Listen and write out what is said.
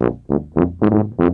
Thank.